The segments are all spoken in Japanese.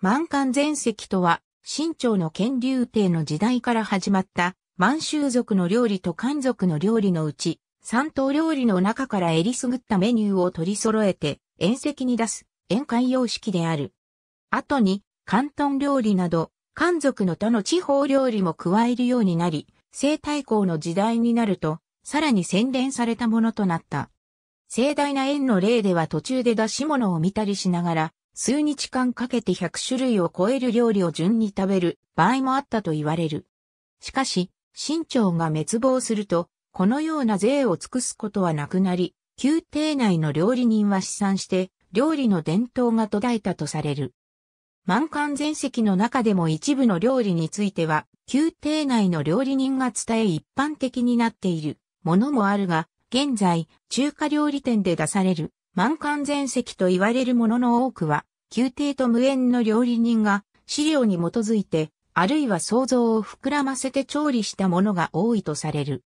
満漢全席とは、清朝の乾隆帝の時代から始まった満州族の料理と漢族の料理のうち、三島料理の中からえりすぐったメニューを取り揃えて、宴席に出す宴会様式である。後に、関東料理など、漢族の他の地方料理も加えるようになり、清太閤の時代になると、さらに洗練されたものとなった。盛大な宴の例では途中で出し物を見たりしながら、数日間かけて100種類を超える料理を順に食べる場合もあったと言われる。しかし、清朝が滅亡すると、このような税を尽くすことはなくなり、宮廷内の料理人は試算して、料理の伝統が途絶えたとされる。満漢全席の中でも一部の料理については、宮廷内の料理人が伝え一般的になっているものもあるが、現在、中華料理店で出される満漢全席と言われるものの多くは、宮廷と無縁の料理人が資料に基づいて、あるいは想像を膨らませて調理したものが多いとされる。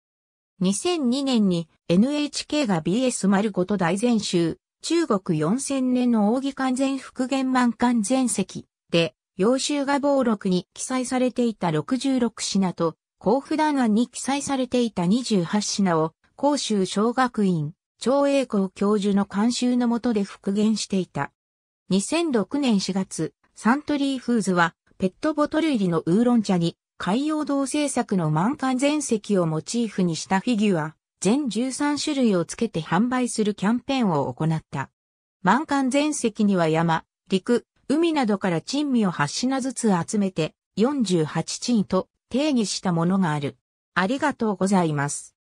2002年に NHK が BS 丸ごと大全集、中国4000年の奥義完全復元満漢全席で、洋州画傍録に記載されていた66品と、甲府段案に記載されていた28品を、甲州小学院、長栄光教授の監修のもとで復元していた。2006年4月、サントリーフーズは、ペットボトル入りのウーロン茶に、海洋堂製作の満漢全席をモチーフにしたフィギュア、全13種類をつけて販売するキャンペーンを行った。満漢全席には山、陸、海などから珍味を8品ずつ集めて48珍と定義したものがある。ありがとうございます。